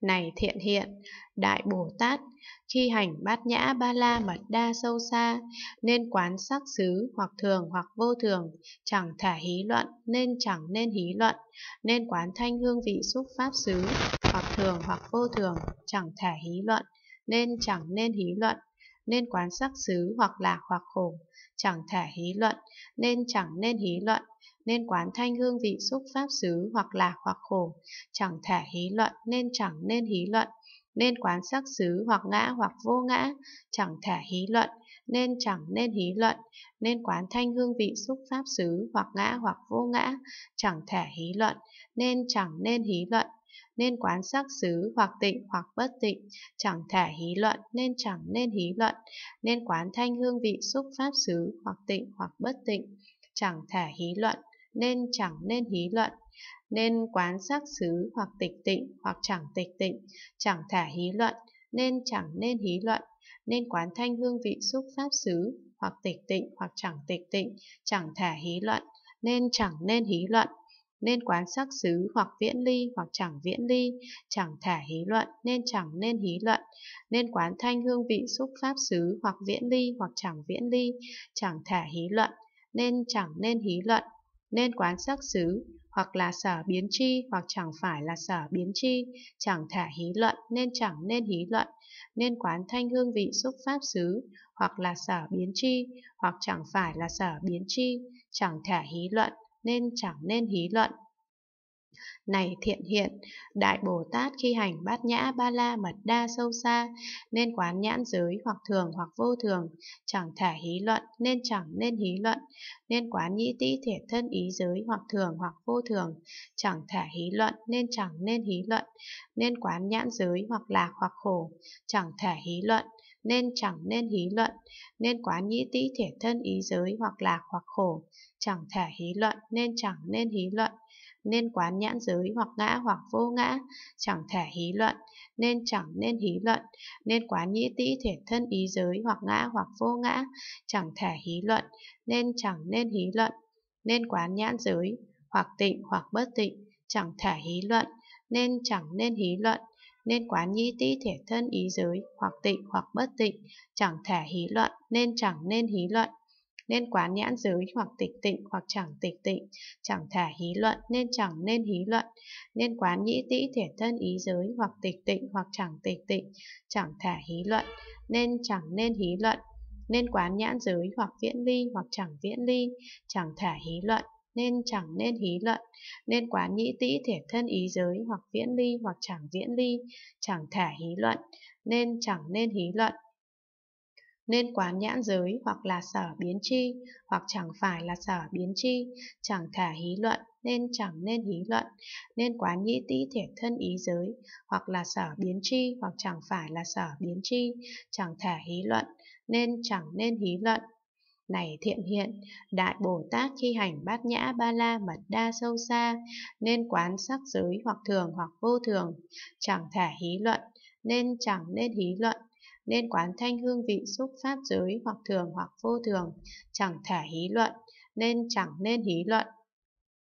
Này thiện hiện, Đại Bồ Tát, khi hành bát nhã ba la mật đa sâu xa, nên quán sắc xứ hoặc thường hoặc vô thường, chẳng thể hí luận nên chẳng nên hí luận, nên quán thanh hương vị xúc pháp xứ, hoặc thường hoặc vô thường, chẳng thể hí luận, nên chẳng nên hí luận, nên quán sắc xứ hoặc lạc hoặc khổ, chẳng thể hí luận, nên chẳng nên hí luận, nên quán thanh hương vị xúc pháp xứ hoặc lạc hoặc khổ, chẳng thể hí luận nên chẳng nên hí luận, nên quán sắc xứ hoặc ngã hoặc vô ngã, chẳng thể hí luận, nên chẳng nên hí luận, nên quán thanh hương vị xúc pháp xứ hoặc ngã hoặc vô ngã, chẳng thể hí luận, nên chẳng nên hí luận, nên quán sắc xứ hoặc tịnh hoặc bất tịnh, chẳng thể hí luận nên chẳng nên hí luận, nên quán thanh hương vị xúc pháp xứ hoặc tịnh hoặc bất tịnh, chẳng thể hí luận, nên chẳng nên hí luận, nên quán sắc xứ hoặc tịch tịnh hoặc chẳng tịch tịnh, chẳng thể hí luận, nên chẳng nên hí luận, nên quán thanh hương vị xúc pháp xứ hoặc tịch tịnh hoặc chẳng tịch tịnh, chẳng thể hí luận, nên chẳng nên hí luận, nên quán sắc xứ hoặc viễn ly hoặc chẳng viễn ly, chẳng thả hí luận nên chẳng nên hí luận, nên quán thanh hương vị xúc pháp xứ hoặc viễn ly hoặc chẳng viễn ly, chẳng thả hí luận, nên chẳng nên hí luận, nên quán sắc xứ hoặc là sở biến chi hoặc chẳng phải là sở biến chi, chẳng thả hí luận nên chẳng nên hí luận, nên quán thanh hương vị xúc pháp xứ hoặc là sở biến chi hoặc chẳng phải là sở biến chi, chẳng thả hí luận nên chẳng nên hí luận. Này thiện hiện, Đại Bồ Tát khi hành bát nhã ba la mật đa sâu xa, nên quán nhãn giới hoặc thường hoặc vô thường, chẳng thể hí luận nên chẳng nên hí luận, nên quán nhĩ tĩ thể thân ý giới hoặc thường hoặc vô thường, chẳng thể hí luận nên chẳng nên hí luận, nên quán nhãn giới hoặc lạc hoặc khổ, chẳng thể hí luận, nên chẳng nên hí luận, nên quán nhĩ tĩ thể thân ý giới hoặc lạc hoặc khổ, chẳng thể hí luận nên chẳng nên hí luận, nên quán nhãn giới hoặc ngã hoặc vô ngã, chẳng thể hí luận, nên chẳng nên hí luận, nên quán nhĩ tĩ thể thân ý giới hoặc ngã hoặc vô ngã, chẳng thể hí luận, nên chẳng nên hí luận, nên quán nhãn giới, hoặc tịnh hoặc bất tịnh, chẳng thể hí luận, nên chẳng nên hí luận, nên quán nhĩ tĩ thể thân ý giới, hoặc tịnh hoặc bất tịnh, chẳng thể hí luận, nên chẳng nên hí luận, nên quán nhãn giới hoặc tịch tịnh hoặc chẳng tịch tịnh, chẳng thể hí luận nên chẳng nên hí luận, nên quán nhĩ tĩ thể thân ý giới hoặc tịch tịnh hoặc chẳng tịch tịnh, chẳng thể hí luận, nên chẳng nên hí luận, nên quán nhãn giới hoặc viễn ly hoặc chẳng viễn ly, chẳng thể hí luận, nên chẳng nên hí luận, nên quán nhĩ tĩ thể thân ý giới hoặc viễn ly hoặc chẳng viễn ly, chẳng thể hí luận, nên chẳng nên hí luận, nên quán nhãn giới hoặc là sở biến chi, hoặc chẳng phải là sở biến chi, chẳng thể hí luận nên chẳng nên hí luận, nên quán nhĩ tĩ thể thân ý giới, hoặc là sở biến chi, hoặc chẳng phải là sở biến chi, chẳng thể hí luận, nên chẳng nên hí luận. Này thiện hiện, Đại Bồ Tát khi hành bát nhã ba la mật đa sâu xa, nên quán sắc giới hoặc thường hoặc vô thường, chẳng thể hí luận, nên chẳng nên hí luận, nên quán thanh hương vị xúc pháp giới hoặc thường hoặc vô thường, chẳng thể hí luận, nên chẳng nên hí luận,